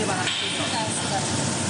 demasiado